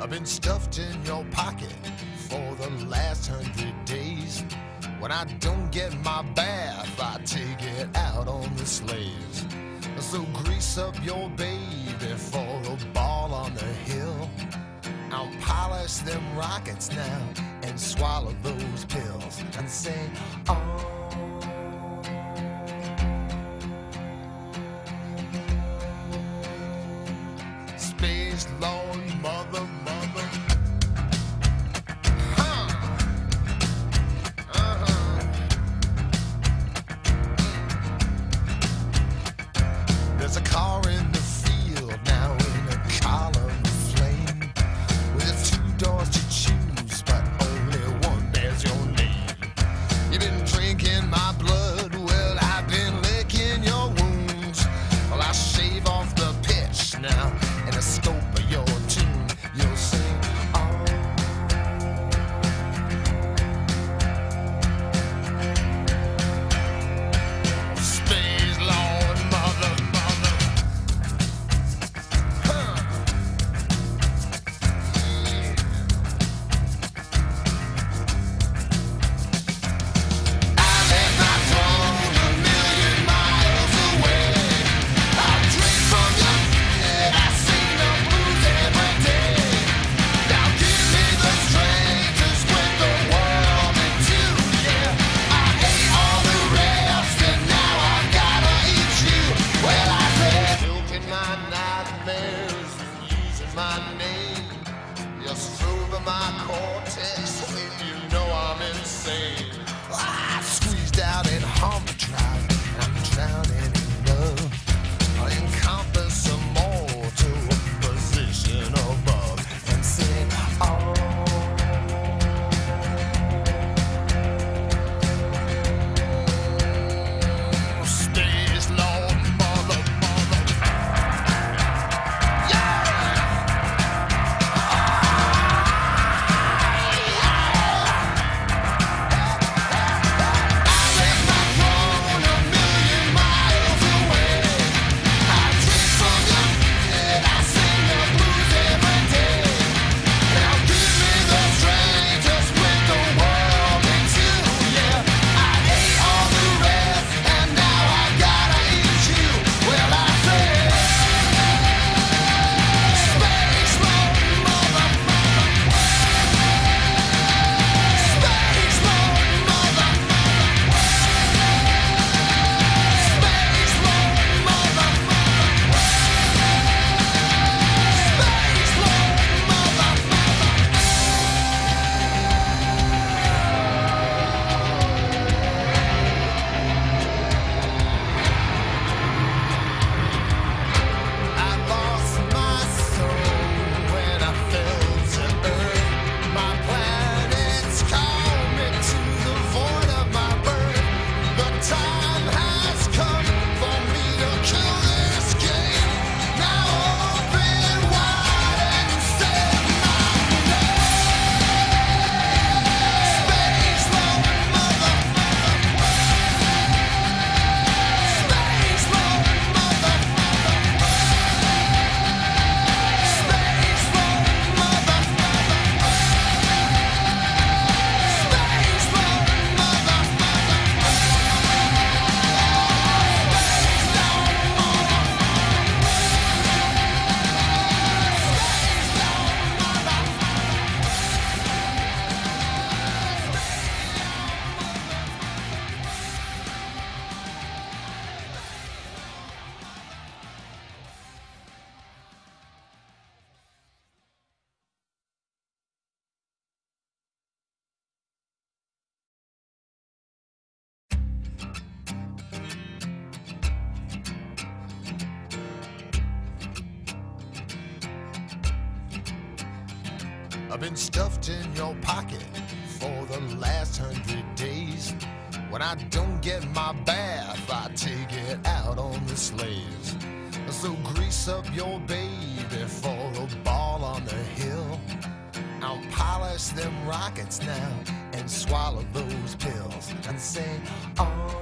I've been stuffed in your pocket for the last hundred days. When I don't get my bath, I take it out on the slaves. So grease up your baby for a ball on the hill. I'll polish them rockets now and swallow those pills and say, oh. Space lawn a car I've been stuffed in your pocket for the last hundred days. When I don't get my bath, I take it out on the slaves. So grease up your baby for the ball on the hill. I'll polish them rockets now and swallow those pills and say, oh.